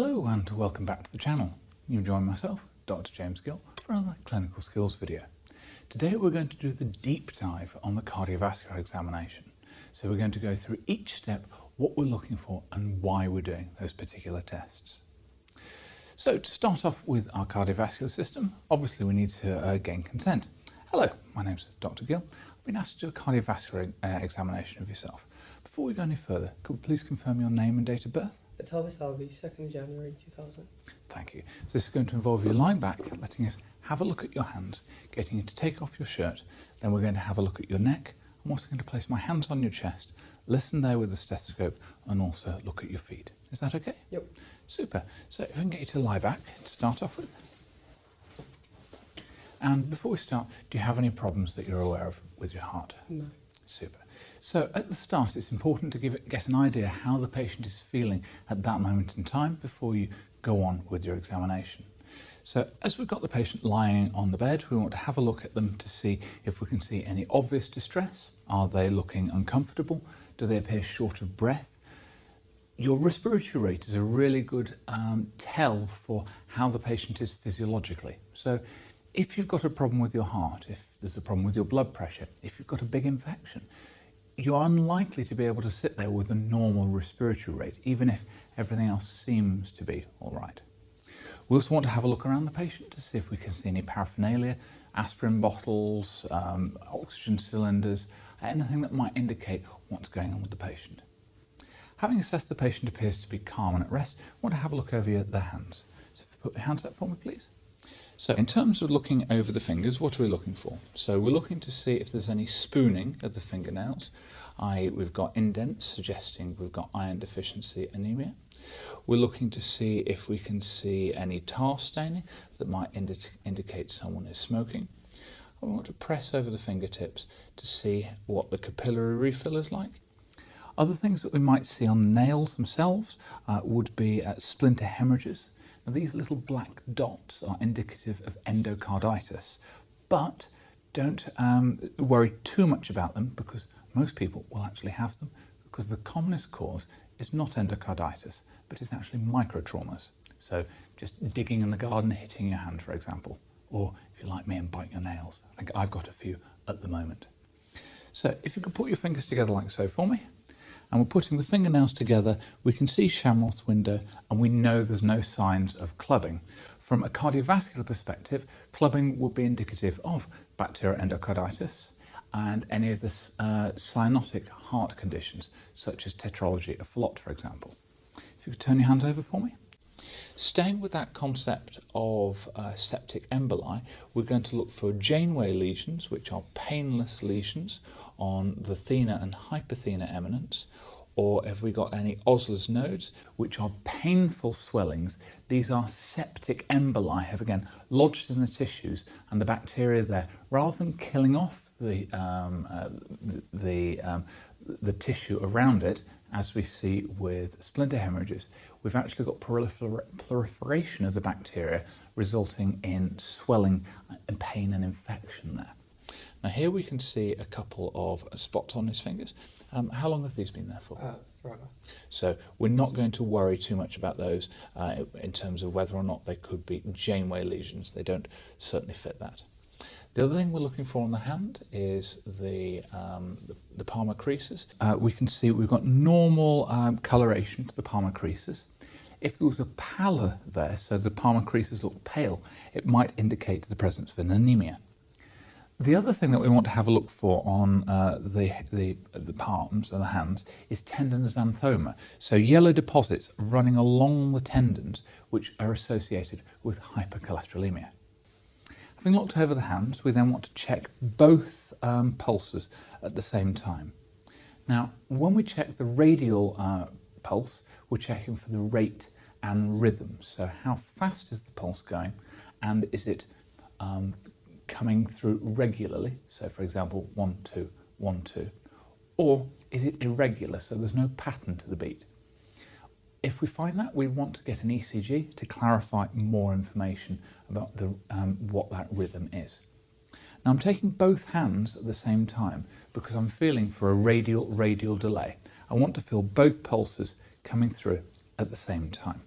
Hello and welcome back to the channel. You join myself, Dr. James Gill, for another clinical skills video. Today we're going to do the deep dive on the cardiovascular examination. So we're going to go through each step, what we're looking for and why we're doing those particular tests. So to start off with our cardiovascular system, obviously we need to uh, gain consent. Hello, my name's Dr. Gill. I've been asked to do a cardiovascular uh, examination of yourself. Before we go any further, could we please confirm your name and date of birth? Thomas Alvey, 2nd January 2000. Thank you. So this is going to involve you lying back, letting us have a look at your hands, getting you to take off your shirt. Then we're going to have a look at your neck. I'm also going to place my hands on your chest, listen there with the stethoscope, and also look at your feet. Is that okay? Yep. Super. So if I can get you to lie back to start off with. And before we start, do you have any problems that you're aware of with your heart? No. Super. So at the start, it's important to give it, get an idea how the patient is feeling at that moment in time before you go on with your examination. So as we've got the patient lying on the bed, we want to have a look at them to see if we can see any obvious distress. Are they looking uncomfortable? Do they appear short of breath? Your respiratory rate is a really good um, tell for how the patient is physiologically. So if you've got a problem with your heart, if there's a problem with your blood pressure, if you've got a big infection, you're unlikely to be able to sit there with a normal respiratory rate, even if everything else seems to be all right. We also want to have a look around the patient to see if we can see any paraphernalia, aspirin bottles, um, oxygen cylinders, anything that might indicate what's going on with the patient. Having assessed the patient appears to be calm and at rest, I want to have a look over your, hands. So if you put your hands up for me, please. So in terms of looking over the fingers, what are we looking for? So we're looking to see if there's any spooning of the fingernails. We've got indents suggesting we've got iron deficiency anemia. We're looking to see if we can see any tar staining that might indi indicate someone is smoking. We want to press over the fingertips to see what the capillary refill is like. Other things that we might see on nails themselves uh, would be uh, splinter hemorrhages. These little black dots are indicative of endocarditis, but don't um, worry too much about them because most people will actually have them because the commonest cause is not endocarditis, but is actually microtraumas. So just digging in the garden, hitting your hand, for example, or if you're like me and bite your nails. I think I've got a few at the moment. So if you could put your fingers together like so for me, and we're putting the fingernails together, we can see Schamroth's window and we know there's no signs of clubbing. From a cardiovascular perspective, clubbing would be indicative of bacterial endocarditis and any of the uh, cyanotic heart conditions, such as tetralogy of Fallot, for example. If you could turn your hands over for me. Staying with that concept of uh, septic emboli, we're going to look for Janeway lesions, which are painless lesions on the thenar and hypothenar eminence, or have we got any Osler's nodes, which are painful swellings. These are septic emboli, have again lodged in the tissues, and the bacteria there, rather than killing off the, um, uh, the, um, the tissue around it, as we see with splinter hemorrhages, we've actually got prolifer proliferation of the bacteria resulting in swelling and pain and infection there. Now here we can see a couple of spots on his fingers. Um, how long have these been there for? Uh, forever. So we're not going to worry too much about those uh, in terms of whether or not they could be Janeway lesions. They don't certainly fit that. The other thing we're looking for on the hand is the, um, the, the, palmar creases. Uh, we can see we've got normal um, coloration to the palmar creases. If there was a pallor there, so the palmar creases look pale, it might indicate the presence of an anemia. The other thing that we want to have a look for on uh, the, the, the palms and the hands is tendon xanthoma. So yellow deposits running along the tendons which are associated with hypercholesterolemia. Having looked over the hands, we then want to check both um, pulses at the same time. Now, when we check the radial uh, pulse, we're checking for the rate and rhythm. So how fast is the pulse going and is it um, coming through regularly? So for example, one, two, one, two. Or is it irregular, so there's no pattern to the beat? If we find that, we want to get an ECG to clarify more information about the, um, what that rhythm is. Now I'm taking both hands at the same time because I'm feeling for a radial-radial delay. I want to feel both pulses coming through at the same time.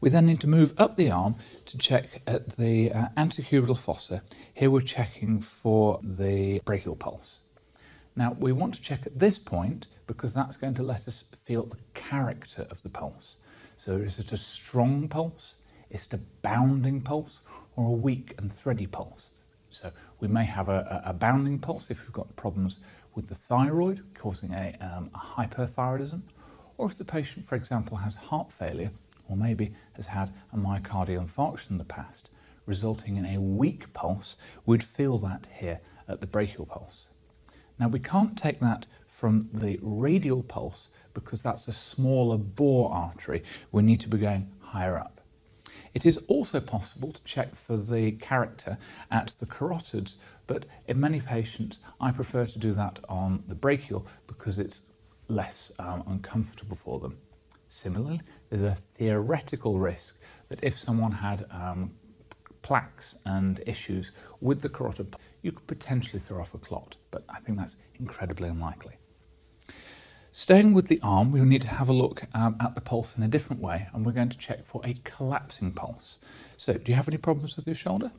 We then need to move up the arm to check at the uh, antecubital fossa. Here we're checking for the brachial pulse. Now we want to check at this point because that's going to let us feel the character of the pulse. So is it a strong pulse? Is it a bounding pulse or a weak and thready pulse? So we may have a, a bounding pulse if we've got problems with the thyroid causing a, um, a hyperthyroidism, or if the patient, for example, has heart failure or maybe has had a myocardial infarction in the past, resulting in a weak pulse, we'd feel that here at the brachial pulse. Now we can't take that from the radial pulse because that's a smaller bore artery. We need to be going higher up. It is also possible to check for the character at the carotids, but in many patients I prefer to do that on the brachial because it's less um, uncomfortable for them. Similarly, there's a theoretical risk that if someone had um, plaques and issues with the carotid, you could potentially throw off a clot, but I think that's incredibly unlikely. Staying with the arm, we will need to have a look um, at the pulse in a different way, and we're going to check for a collapsing pulse. So, do you have any problems with your shoulder?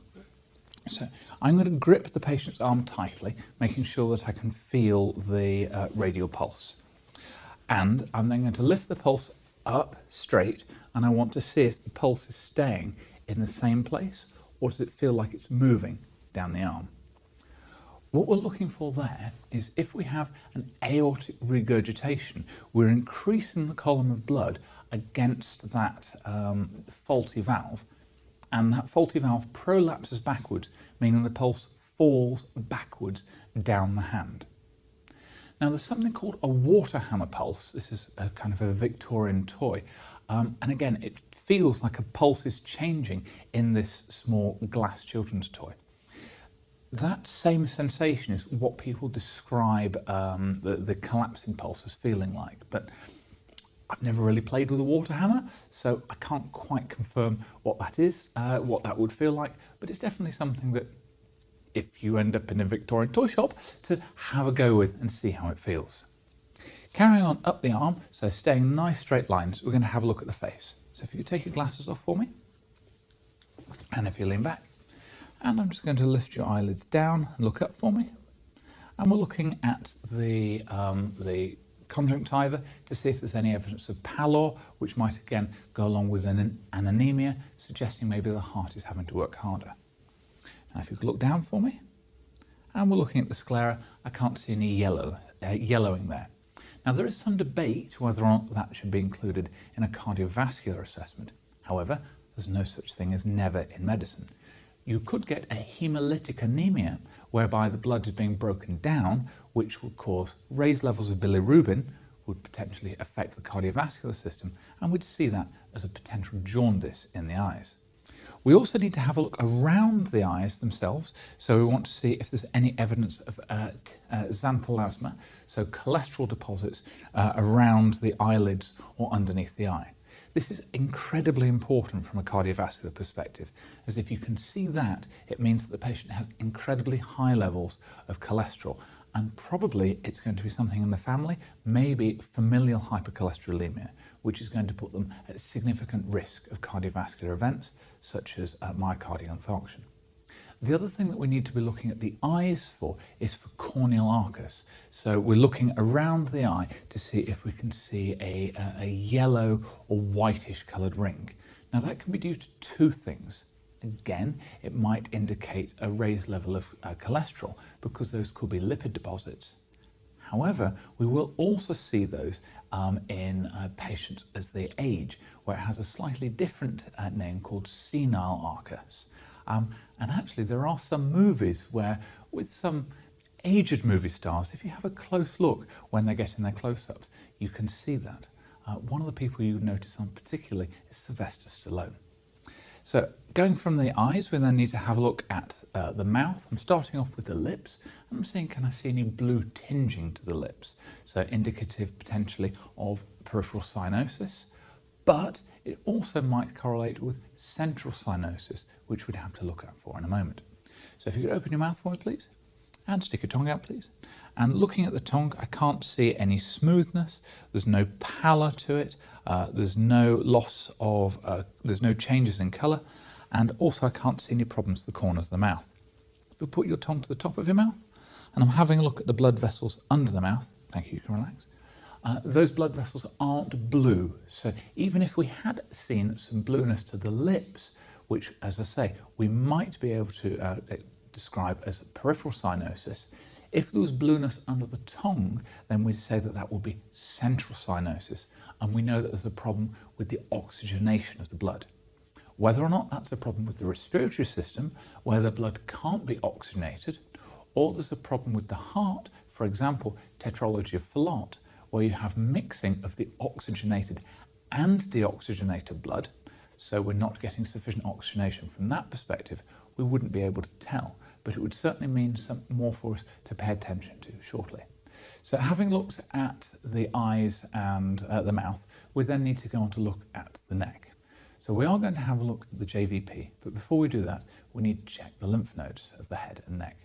So, I'm going to grip the patient's arm tightly, making sure that I can feel the uh, radial pulse. And I'm then going to lift the pulse up straight, and I want to see if the pulse is staying in the same place or does it feel like it's moving down the arm. What we're looking for there is if we have an aortic regurgitation, we're increasing the column of blood against that um, faulty valve, and that faulty valve prolapses backwards, meaning the pulse falls backwards down the hand. Now, there's something called a water hammer pulse. This is a kind of a Victorian toy. Um, and again, it feels like a pulse is changing in this small glass children's toy. That same sensation is what people describe um, the, the collapsing pulse as feeling like. But I've never really played with a water hammer, so I can't quite confirm what that is, uh, what that would feel like, but it's definitely something that if you end up in a Victorian toy shop to have a go with and see how it feels. Carrying on up the arm, so staying nice straight lines, we're going to have a look at the face. So if you could take your glasses off for me, and if you lean back, and I'm just going to lift your eyelids down and look up for me. And we're looking at the, um, the conjunctiva to see if there's any evidence of pallor, which might again go along with an, an anemia, suggesting maybe the heart is having to work harder. Now, if you could look down for me, and we're looking at the sclera, I can't see any yellow, uh, yellowing there. Now, there is some debate whether or not that should be included in a cardiovascular assessment. However, there's no such thing as never in medicine. You could get a hemolytic anemia, whereby the blood is being broken down, which would cause raised levels of bilirubin, would potentially affect the cardiovascular system, and we'd see that as a potential jaundice in the eyes. We also need to have a look around the eyes themselves. So we want to see if there's any evidence of uh, uh, xanthelasma, so cholesterol deposits uh, around the eyelids or underneath the eye. This is incredibly important from a cardiovascular perspective, as if you can see that, it means that the patient has incredibly high levels of cholesterol, and probably it's going to be something in the family, maybe familial hypercholesterolemia, which is going to put them at significant risk of cardiovascular events such as uh, myocardial infarction. The other thing that we need to be looking at the eyes for is for corneal arcus. So we're looking around the eye to see if we can see a, a, a yellow or whitish coloured ring. Now that can be due to two things. Again, it might indicate a raised level of uh, cholesterol because those could be lipid deposits. However, we will also see those um, in uh, patients as they age, where it has a slightly different uh, name called senile arcus. Um, and actually, there are some movies where, with some aged movie stars, if you have a close look when they're getting their close ups, you can see that. Uh, one of the people you notice on particularly is Sylvester Stallone. So going from the eyes, we then need to have a look at uh, the mouth. I'm starting off with the lips. I'm seeing, can I see any blue tinging to the lips? So indicative potentially of peripheral cyanosis, but it also might correlate with central cyanosis, which we'd have to look out for in a moment. So if you could open your mouth for me, please. And stick your tongue out, please. And looking at the tongue, I can't see any smoothness. There's no pallor to it. Uh, there's no loss of, uh, there's no changes in colour. And also I can't see any problems to the corners of the mouth. If you put your tongue to the top of your mouth, and I'm having a look at the blood vessels under the mouth, thank you, you can relax. Uh, those blood vessels aren't blue. So even if we had seen some blueness to the lips, which, as I say, we might be able to uh, describe as peripheral cyanosis, if there was blueness under the tongue, then we'd say that that would be central cyanosis, and we know that there's a problem with the oxygenation of the blood. Whether or not that's a problem with the respiratory system, where the blood can't be oxygenated, or there's a problem with the heart, for example, tetralogy of Fallot, where you have mixing of the oxygenated and deoxygenated blood, so we're not getting sufficient oxygenation from that perspective, we wouldn't be able to tell, but it would certainly mean some more for us to pay attention to shortly. So having looked at the eyes and uh, the mouth, we then need to go on to look at the neck. So we are going to have a look at the JVP, but before we do that, we need to check the lymph nodes of the head and neck.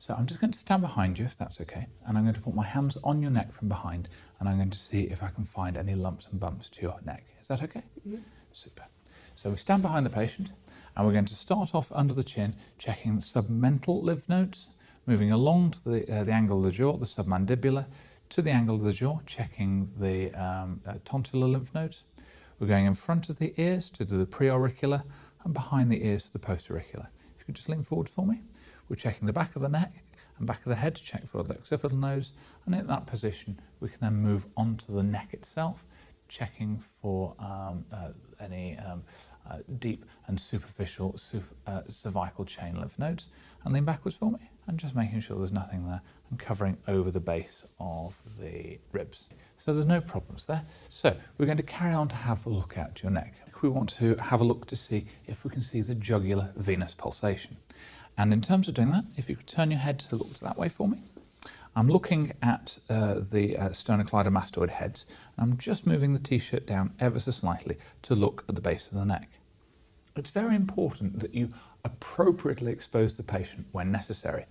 So I'm just going to stand behind you, if that's okay, and I'm going to put my hands on your neck from behind, and I'm going to see if I can find any lumps and bumps to your neck. Is that okay? Mm -hmm. Super. So we stand behind the patient, and we're going to start off under the chin, checking the submental lymph nodes, moving along to the, uh, the angle of the jaw, the submandibular, to the angle of the jaw, checking the um, uh, tonsillar lymph nodes. We're going in front of the ears to do the preauricular, and behind the ears to the postauricular. If you could just lean forward for me. We're checking the back of the neck and back of the head to check for the occipital nodes. And in that position, we can then move on to the neck itself, checking for um, uh, any um, uh, deep and superficial uh, cervical chain lymph nodes. And lean backwards for me and just making sure there's nothing there and covering over the base of the ribs. So there's no problems there. So we're going to carry on to have a look at your neck. We want to have a look to see if we can see the jugular venous pulsation. And in terms of doing that, if you could turn your head to look that way for me. I'm looking at uh, the uh, sternocleidomastoid heads, and I'm just moving the t-shirt down ever so slightly to look at the base of the neck. It's very important that you appropriately expose the patient when necessary.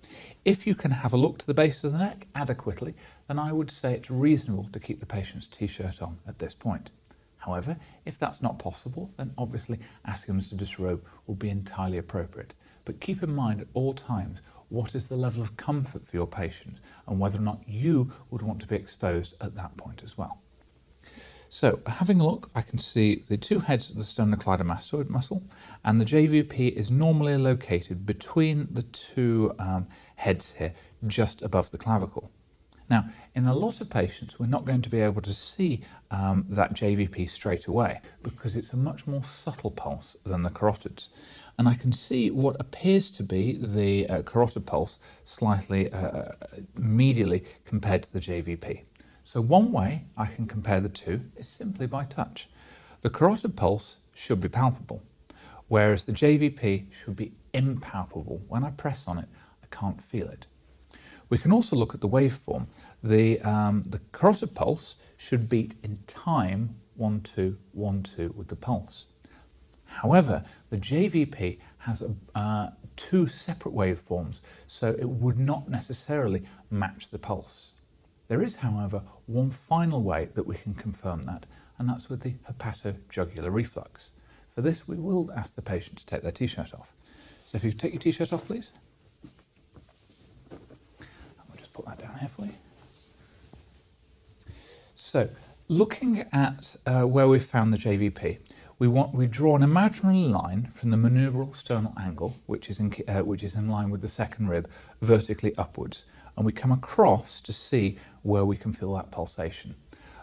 If you can have a look to the base of the neck adequately, then I would say it's reasonable to keep the patient's t-shirt on at this point. However, if that's not possible, then obviously asking them to disrobe will be entirely appropriate. But keep in mind at all times what is the level of comfort for your patient and whether or not you would want to be exposed at that point as well. So, having a look, I can see the two heads of the sternocleidomastoid muscle, and the JVP is normally located between the two um, heads here, just above the clavicle. Now, in a lot of patients, we're not going to be able to see um, that JVP straight away because it's a much more subtle pulse than the carotids. And I can see what appears to be the uh, carotid pulse slightly uh, medially compared to the JVP. So one way I can compare the two is simply by touch. The carotid pulse should be palpable, whereas the JVP should be impalpable. When I press on it, I can't feel it. We can also look at the waveform. The, um, the carotid pulse should beat in time 1 2 1 2 with the pulse. However, the JVP has uh, two separate waveforms, so it would not necessarily match the pulse. There is, however, one final way that we can confirm that, and that's with the hepatojugular reflux. For this, we will ask the patient to take their t-shirt off. So if you take your t-shirt off, please. I'll just put that down here for you. So, looking at uh, where we found the JVP, we want we draw an imaginary line from the manubrial sternal angle, which is in uh, which is in line with the second rib, vertically upwards, and we come across to see where we can feel that pulsation.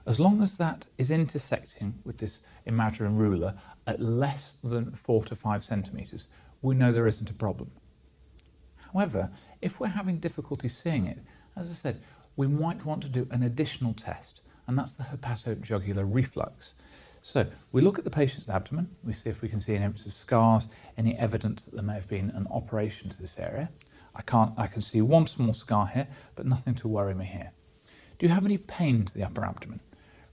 As long as that is intersecting with this imaginary ruler at less than four to five centimetres, we know there isn't a problem. However, if we're having difficulty seeing it, as I said, we might want to do an additional test, and that's the hepatojugular reflux. So we look at the patient's abdomen, we see if we can see any evidence of scars, any evidence that there may have been an operation to this area. I, can't, I can see one small scar here, but nothing to worry me here. Do you have any pain to the upper abdomen?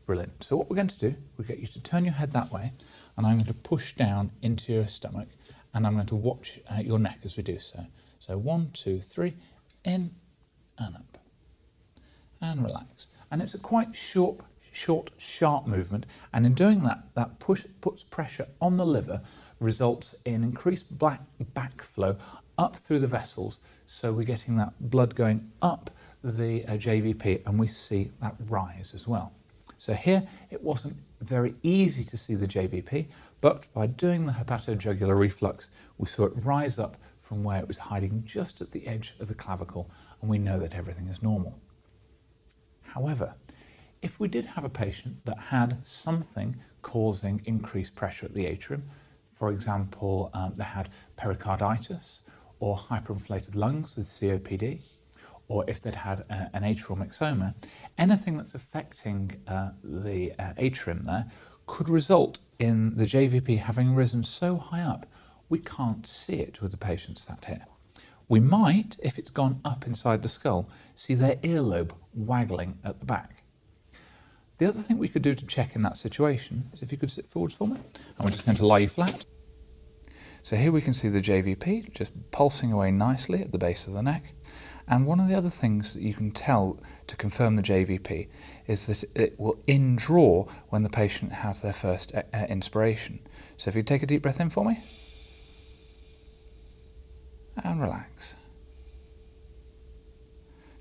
Brilliant. So what we're going to do, we get you to turn your head that way, and I'm going to push down into your stomach, and I'm going to watch uh, your neck as we do so. So one, two, three, in and up. And relax. And it's a quite short, short, sharp movement. And in doing that, that push, puts pressure on the liver, results in increased black backflow up through the vessels. So we're getting that blood going up the uh, JVP and we see that rise as well. So here it wasn't very easy to see the JVP, but by doing the hepatojugular reflux, we saw it rise up from where it was hiding just at the edge of the clavicle, and we know that everything is normal. However, if we did have a patient that had something causing increased pressure at the atrium, for example, um, they had pericarditis or hyperinflated lungs with COPD, or if they'd had a, an atrial myxoma, anything that's affecting uh, the uh, atrium there could result in the JVP having risen so high up we can't see it with the patient sat here. We might, if it's gone up inside the skull, see their earlobe waggling at the back. The other thing we could do to check in that situation is if you could sit forwards for me, and we're just going to lie you flat. So here we can see the JVP just pulsing away nicely at the base of the neck. And one of the other things that you can tell to confirm the JVP is that it will indraw when the patient has their first uh, uh, inspiration. So if you take a deep breath in for me, and relax.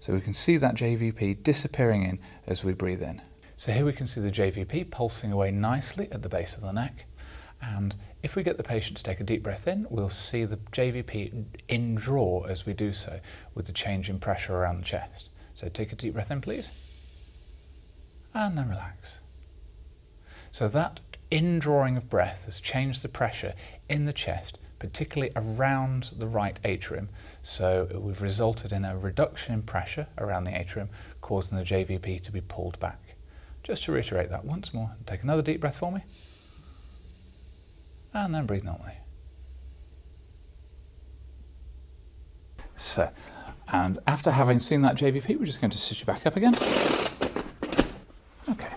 So we can see that JVP disappearing in as we breathe in. So here we can see the JVP pulsing away nicely at the base of the neck. And if we get the patient to take a deep breath in, we'll see the JVP indraw as we do so with the change in pressure around the chest. So take a deep breath in, please. And then relax. So that indrawing of breath has changed the pressure in the chest, particularly around the right atrium. So we've resulted in a reduction in pressure around the atrium, causing the JVP to be pulled back. Just to reiterate that once more, take another deep breath for me and then breathe normally. So, and after having seen that JVP, we're just going to sit you back up again. Okay.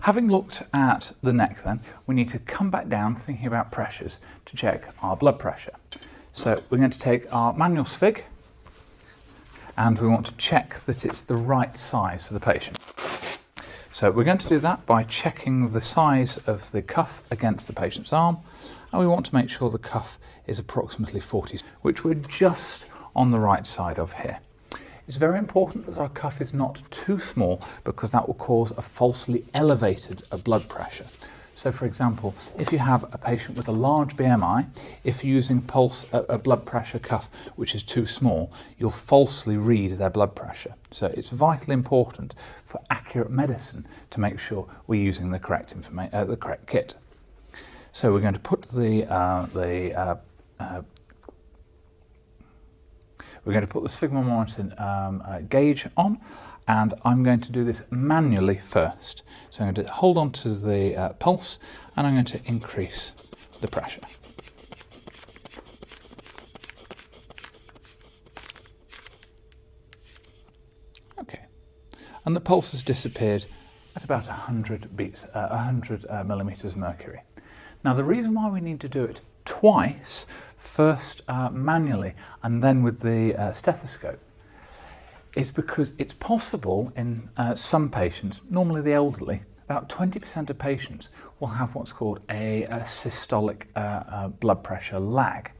Having looked at the neck then, we need to come back down thinking about pressures to check our blood pressure. So we're going to take our manual sphyg and we want to check that it's the right size for the patient. So we're going to do that by checking the size of the cuff against the patient's arm and we want to make sure the cuff is approximately 40, which we're just on the right side of here. It's very important that our cuff is not too small because that will cause a falsely elevated blood pressure. So for example, if you have a patient with a large BMI, if you're using pulse a, a, blood pressure cuff which is too small, you'll falsely read their blood pressure. So it's vitally important for accurate medicine to make sure we're using the correct information, uh, the correct kit. So we're going to put the uh, the uh, uh we're going to put the sphygmomanometer um, uh, gauge on and I'm going to do this manually first. So I'm going to hold on to the uh, pulse and I'm going to increase the pressure. Okay, and the pulse has disappeared at about 100 beats, uh, 100 uh, millimeters mercury. Now the reason why we need to do it twice, first uh, manually and then with the uh, stethoscope, is because it's possible in uh, some patients, normally the elderly, about 20% of patients will have what's called a, a systolic uh, uh, blood pressure lag.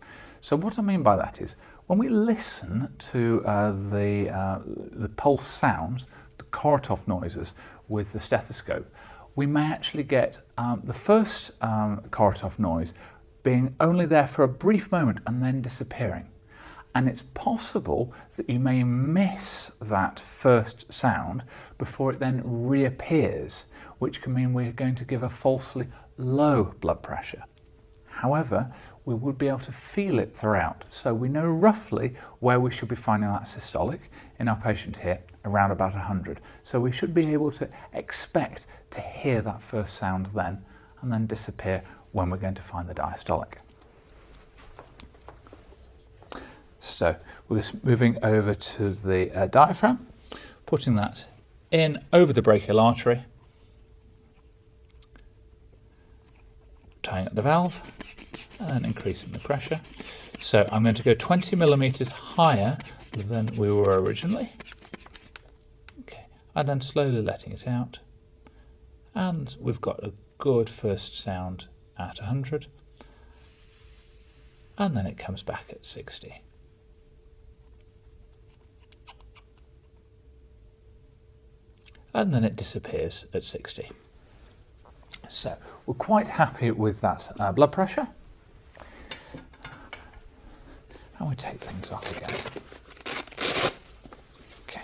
So what I mean by that is when we listen to uh, the, the pulse sounds, the Korotkoff noises with the stethoscope, we may actually get um, the first um, Korotkoff noise being only there for a brief moment and then disappearing and it's possible that you may miss that first sound before it then reappears, which can mean we're going to give a falsely low blood pressure. However, we would be able to feel it throughout. So we know roughly where we should be finding that systolic in our patient here, around about 100. So we should be able to expect to hear that first sound then and then disappear when we're going to find the diastolic. So we're moving over to the uh, diaphragm, putting that in over the brachial artery, tying up the valve and increasing the pressure. So I'm going to go 20 millimeters higher than we were originally. Okay, and then slowly letting it out. And we've got a good first sound at 100. And then it comes back at 60. And then it disappears at 60. So we're quite happy with that uh, blood pressure. And we take things off again. Okay.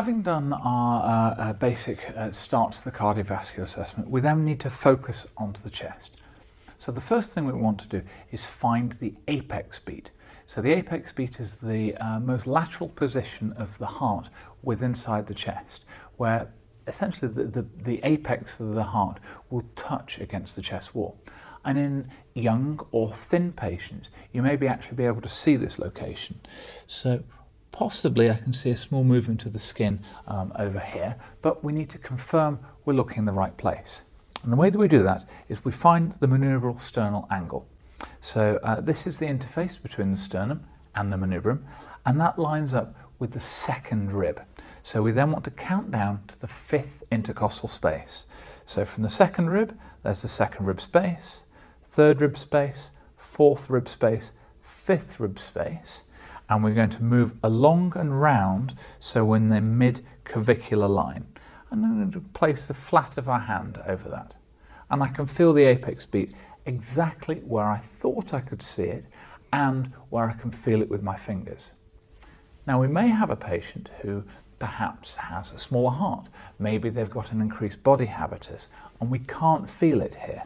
Having done our uh, uh, basic uh, start to the cardiovascular assessment, we then need to focus onto the chest. So the first thing we want to do is find the apex beat. So the apex beat is the uh, most lateral position of the heart within inside the chest, where essentially the, the, the apex of the heart will touch against the chest wall. And in young or thin patients, you may be actually be able to see this location. So possibly I can see a small movement of the skin um, over here, but we need to confirm we're looking in the right place. And the way that we do that is we find the manubrial sternal angle. So uh, this is the interface between the sternum and the manubrium, and that lines up with the second rib. So we then want to count down to the fifth intercostal space. So from the second rib, there's the second rib space, third rib space, fourth rib space, fifth rib space, and we're going to move along and round so we're in the mid-clavicular line. And I'm going to place the flat of our hand over that. And I can feel the apex beat exactly where I thought I could see it and where I can feel it with my fingers. Now we may have a patient who perhaps has a smaller heart. Maybe they've got an increased body habitus and we can't feel it here.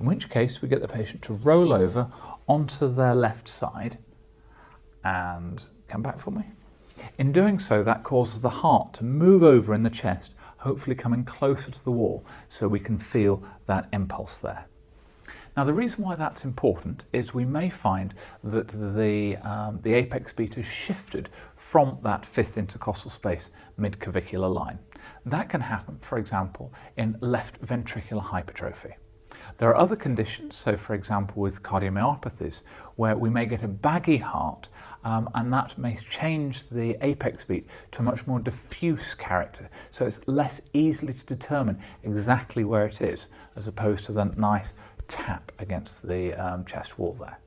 In which case we get the patient to roll over onto their left side and come back for me. In doing so, that causes the heart to move over in the chest, hopefully coming closer to the wall so we can feel that impulse there. Now the reason why that's important is we may find that the, um, the apex beat has shifted from that fifth intercostal space mid-clavicular line. That can happen, for example, in left ventricular hypertrophy. There are other conditions, so for example with cardiomyopathies, where we may get a baggy heart um, and that may change the apex beat to a much more diffuse character. So it's less easily to determine exactly where it is, as opposed to the nice tap against the um, chest wall there.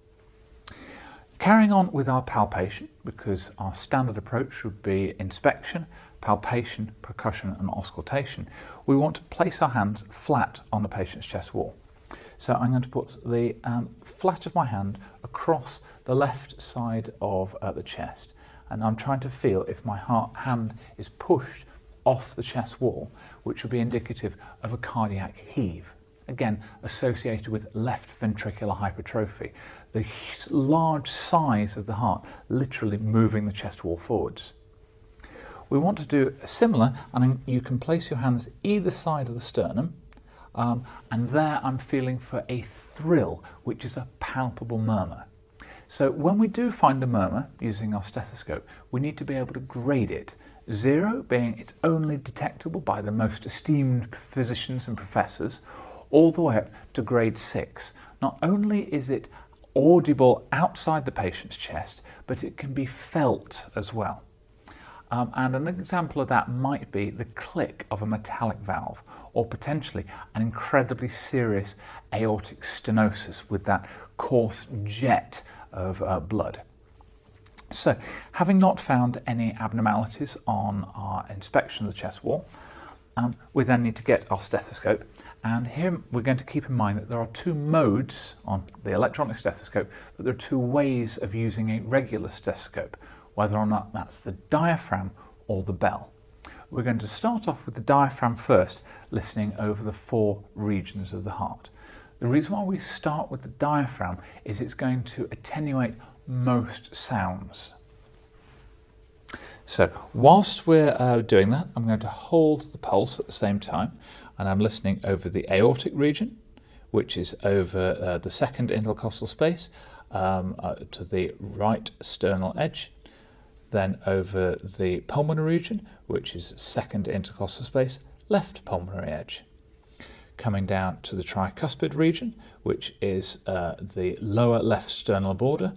Carrying on with our palpation, because our standard approach would be inspection, palpation, percussion and auscultation, we want to place our hands flat on the patient's chest wall. So I'm going to put the um, flat of my hand across the left side of uh, the chest and I'm trying to feel if my heart, hand is pushed off the chest wall, which would be indicative of a cardiac heave again associated with left ventricular hypertrophy, the large size of the heart literally moving the chest wall forwards. We want to do similar, and you can place your hands either side of the sternum, um, and there I'm feeling for a thrill, which is a palpable murmur. So when we do find a murmur using our stethoscope, we need to be able to grade it. Zero being it's only detectable by the most esteemed physicians and professors, all the way up to grade six. Not only is it audible outside the patient's chest, but it can be felt as well. Um, and an example of that might be the click of a metallic valve, or potentially an incredibly serious aortic stenosis with that coarse jet of uh, blood. So, having not found any abnormalities on our inspection of the chest wall, um, we then need to get our stethoscope and here we're going to keep in mind that there are two modes on the electronic stethoscope, but there are two ways of using a regular stethoscope, whether or not that's the diaphragm or the bell. We're going to start off with the diaphragm first, listening over the four regions of the heart. The reason why we start with the diaphragm is it's going to attenuate most sounds. So whilst we're uh, doing that, I'm going to hold the pulse at the same time and I'm listening over the aortic region, which is over uh, the second intercostal space um, uh, to the right sternal edge, then over the pulmonary region, which is second intercostal space, left pulmonary edge. Coming down to the tricuspid region, which is uh, the lower left sternal border,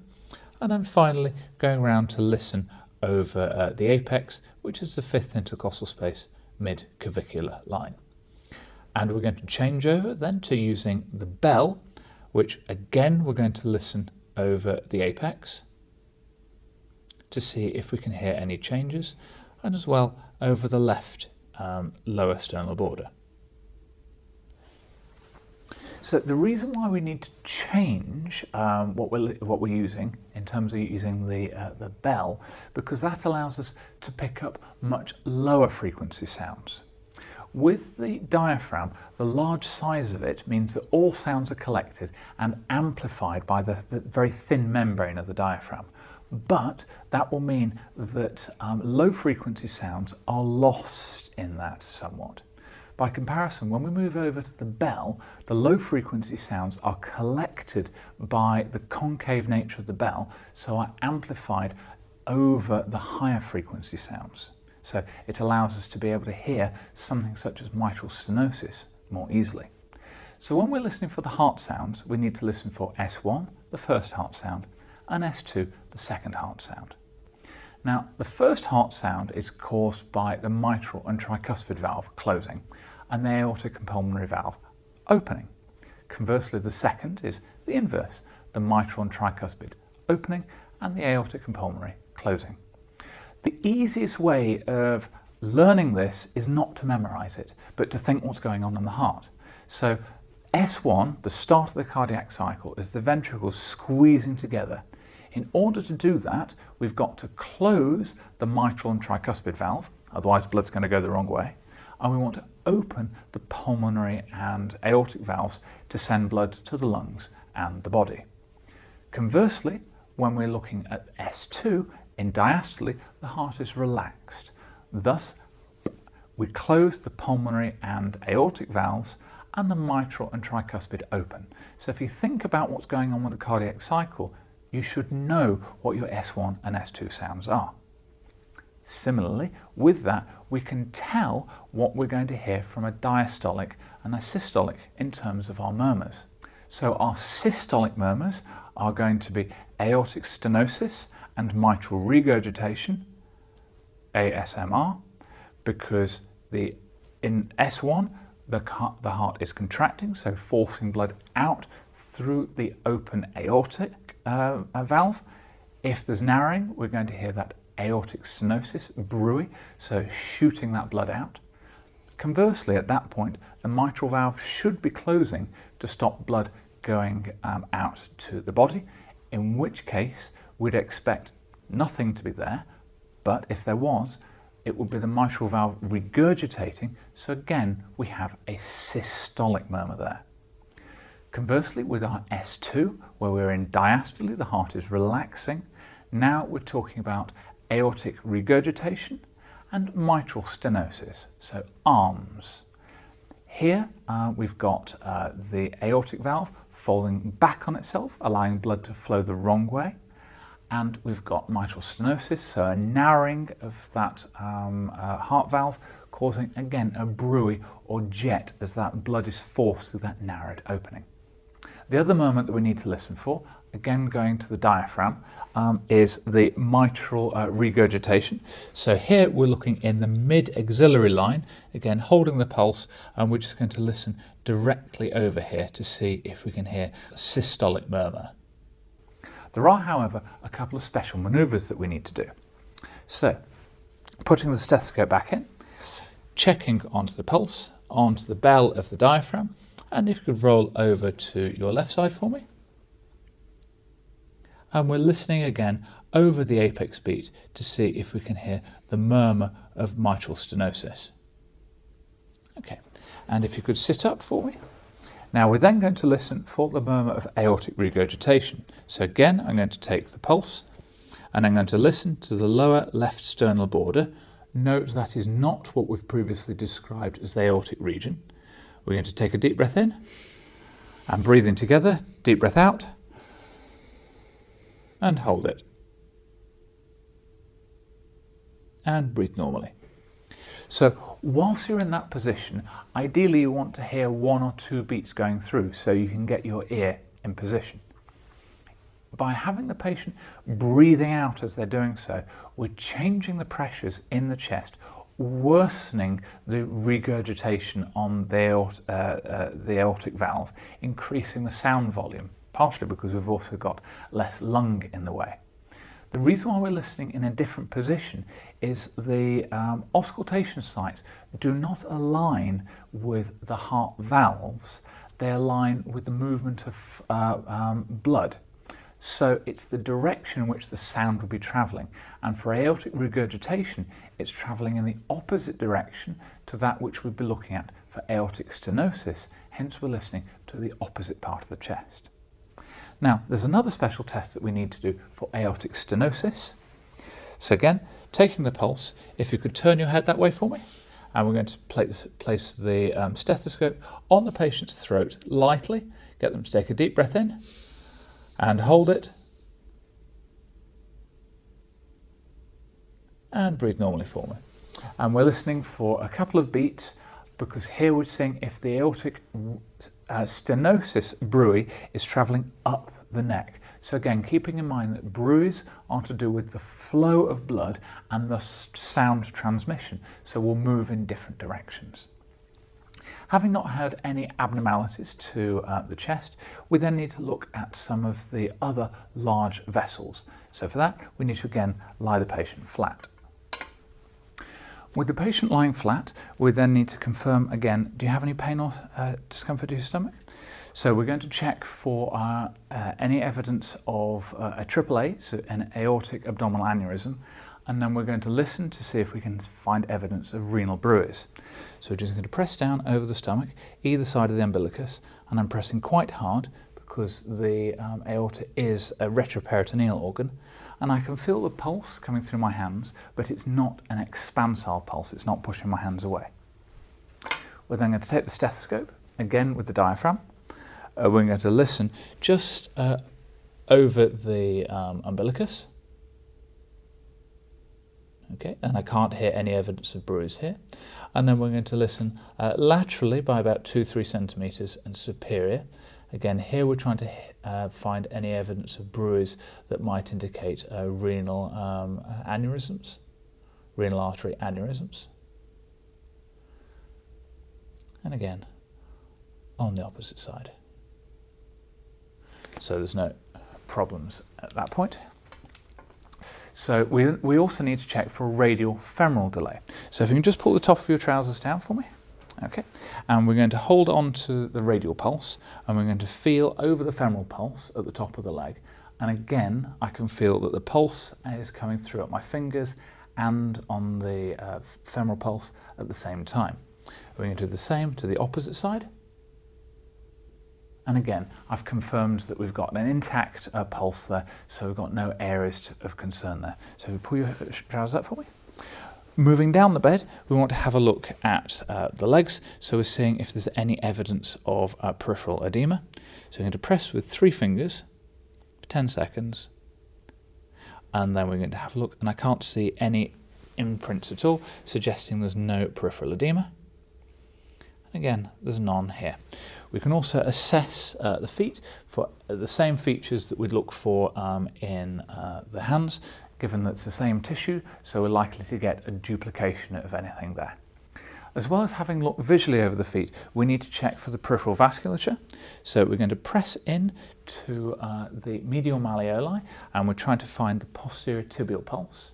and then finally going around to listen over uh, the apex, which is the fifth intercostal space mid-clavicular line. And we're going to change over then to using the bell, which again we're going to listen over the apex to see if we can hear any changes, and as well over the left um, lower sternal border. So the reason why we need to change um, what we're what we're using in terms of using the uh, the bell, because that allows us to pick up much lower frequency sounds. With the diaphragm, the large size of it means that all sounds are collected and amplified by the, the very thin membrane of the diaphragm. But that will mean that um, low frequency sounds are lost in that somewhat. By comparison, when we move over to the bell, the low frequency sounds are collected by the concave nature of the bell, so are amplified over the higher frequency sounds. So it allows us to be able to hear something such as mitral stenosis more easily. So when we're listening for the heart sounds, we need to listen for S1, the first heart sound, and S2, the second heart sound. Now, the first heart sound is caused by the mitral and tricuspid valve closing and the aortic pulmonary valve opening. Conversely, the second is the inverse, the mitral and tricuspid opening and the aortic and pulmonary closing. The easiest way of learning this is not to memorize it, but to think what's going on in the heart. So S1, the start of the cardiac cycle, is the ventricles squeezing together in order to do that, we've got to close the mitral and tricuspid valve, otherwise blood's going to go the wrong way, and we want to open the pulmonary and aortic valves to send blood to the lungs and the body. Conversely, when we're looking at S2, in diastole, the heart is relaxed. Thus, we close the pulmonary and aortic valves and the mitral and tricuspid open. So if you think about what's going on with the cardiac cycle, you should know what your S1 and S2 sounds are. Similarly, with that, we can tell what we're going to hear from a diastolic and a systolic in terms of our murmurs. So our systolic murmurs are going to be aortic stenosis and mitral regurgitation, ASMR, because the in S1 the, the heart is contracting, so forcing blood out through the open aortic uh, valve. If there's narrowing, we're going to hear that aortic stenosis, bruit, so shooting that blood out. Conversely, at that point, the mitral valve should be closing to stop blood going um, out to the body, in which case we'd expect nothing to be there, but if there was, it would be the mitral valve regurgitating, so again, we have a systolic murmur there. Conversely, with our S2, where we're in diastole, the heart is relaxing. Now we're talking about aortic regurgitation and mitral stenosis, so arms. Here uh, we've got uh, the aortic valve falling back on itself, allowing blood to flow the wrong way. And we've got mitral stenosis, so a narrowing of that um, uh, heart valve, causing again a bruit or jet as that blood is forced through that narrowed opening. The other moment that we need to listen for, again going to the diaphragm, um, is the mitral uh, regurgitation. So here we're looking in the mid-axillary line, again holding the pulse, and we're just going to listen directly over here to see if we can hear a systolic murmur. There are, however, a couple of special manoeuvres that we need to do. So, putting the stethoscope back in, checking onto the pulse, onto the bell of the diaphragm, and if you could roll over to your left side for me. And we're listening again over the apex beat to see if we can hear the murmur of mitral stenosis. Okay, and if you could sit up for me. Now we're then going to listen for the murmur of aortic regurgitation. So again, I'm going to take the pulse and I'm going to listen to the lower left sternal border. Note that is not what we've previously described as the aortic region. We're going to take a deep breath in and breathing together, deep breath out and hold it. And breathe normally. So whilst you're in that position, ideally you want to hear one or two beats going through so you can get your ear in position. By having the patient breathing out as they're doing so, we're changing the pressures in the chest, worsening the regurgitation on the, uh, uh, the aortic valve, increasing the sound volume, partially because we've also got less lung in the way. The reason why we're listening in a different position is the um, auscultation sites do not align with the heart valves, they align with the movement of uh, um, blood. So it's the direction in which the sound will be travelling. And for aortic regurgitation, it's travelling in the opposite direction to that which we'd be looking at for aortic stenosis. Hence, we're listening to the opposite part of the chest. Now, there's another special test that we need to do for aortic stenosis. So again, taking the pulse, if you could turn your head that way for me, and we're going to place, place the um, stethoscope on the patient's throat lightly, get them to take a deep breath in, and hold it, and breathe normally for me. And we're listening for a couple of beats because here we're seeing if the aortic uh, stenosis bruit is travelling up the neck. So again, keeping in mind that bruits are to do with the flow of blood and the sound transmission, so we'll move in different directions. Having not had any abnormalities to uh, the chest, we then need to look at some of the other large vessels. So for that, we need to again lie the patient flat. With the patient lying flat, we then need to confirm again, do you have any pain or uh, discomfort in your stomach? So we're going to check for uh, uh, any evidence of uh, a AAA, so an aortic abdominal aneurysm, and then we're going to listen to see if we can find evidence of renal bruits. So we're just going to press down over the stomach, either side of the umbilicus, and I'm pressing quite hard because the um, aorta is a retroperitoneal organ, and I can feel the pulse coming through my hands, but it's not an expansile pulse, it's not pushing my hands away. We're then going to take the stethoscope, again with the diaphragm. Uh, we're going to listen just uh, over the um, umbilicus. Okay, and I can't hear any evidence of bruits here. And then we're going to listen uh, laterally by about two, three centimetres and superior. Again, here we're trying to uh, find any evidence of bruits that might indicate uh, renal um, aneurysms, renal artery aneurysms. And again, on the opposite side. So there's no problems at that point. So we, we also need to check for radial femoral delay. So if you can just pull the top of your trousers down for me. Okay, and we're going to hold on to the radial pulse and we're going to feel over the femoral pulse at the top of the leg. And again, I can feel that the pulse is coming through at my fingers and on the uh, femoral pulse at the same time. We're going to do the same to the opposite side. And again, I've confirmed that we've got an intact uh, pulse there, so we've got no areas to, of concern there. So pull your trousers up for me. Moving down the bed, we want to have a look at uh, the legs. So we're seeing if there's any evidence of uh, peripheral edema. So we're going to press with three fingers for 10 seconds. And then we're going to have a look, and I can't see any imprints at all, suggesting there's no peripheral edema. And again, there's none here. We can also assess uh, the feet for the same features that we'd look for um, in uh, the hands given that it's the same tissue, so we're likely to get a duplication of anything there. As well as having looked visually over the feet, we need to check for the peripheral vasculature. So we're going to press in to uh, the medial malleoli and we're trying to find the posterior tibial pulse.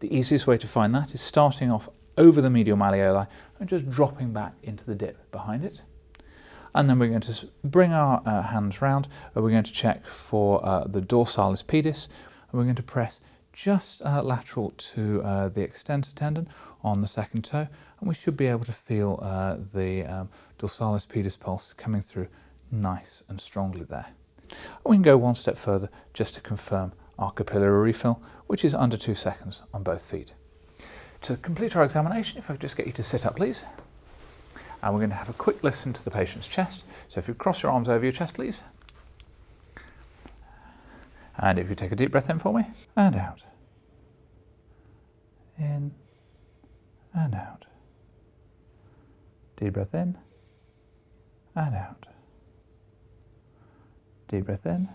The easiest way to find that is starting off over the medial malleoli and just dropping back into the dip behind it. And then we're going to bring our uh, hands round and we're going to check for uh, the dorsalis pedis and we're going to press just uh, lateral to uh, the extensor tendon on the second toe and we should be able to feel uh, the um, dorsalis pedis pulse coming through nice and strongly there. And we can go one step further just to confirm our capillary refill which is under two seconds on both feet. To complete our examination, if I could just get you to sit up please. And we're going to have a quick listen to the patient's chest. So if you cross your arms over your chest please. And if you take a deep breath in for me, and out in and out. Deep breath in and out. Deep breath in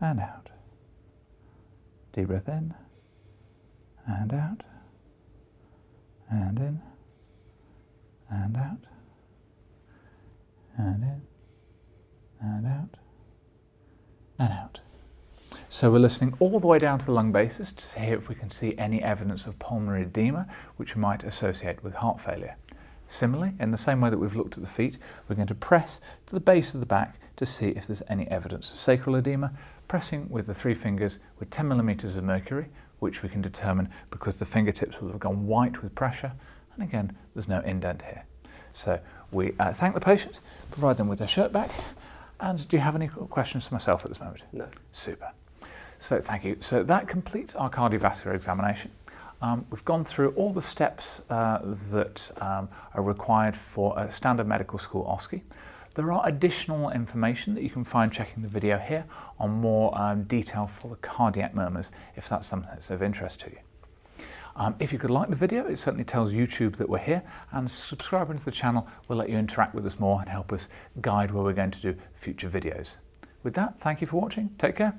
and out. Deep breath in and out. And in and out. And in and out and out. So we're listening all the way down to the lung bases to hear if we can see any evidence of pulmonary edema which we might associate with heart failure. Similarly, in the same way that we've looked at the feet, we're going to press to the base of the back to see if there's any evidence of sacral edema, pressing with the three fingers with 10 millimeters of mercury, which we can determine because the fingertips will have gone white with pressure, and again, there's no indent here. So we uh, thank the patient, provide them with their shirt back, and do you have any questions for myself at this moment? No. Super. So thank you. So that completes our cardiovascular examination. Um, we've gone through all the steps uh, that um, are required for a standard medical school OSCE. There are additional information that you can find checking the video here on more um, detail for the cardiac murmurs if that's something that's of interest to you. Um, if you could like the video, it certainly tells YouTube that we're here, and subscribing to the channel will let you interact with us more and help us guide where we're going to do future videos. With that, thank you for watching, take care,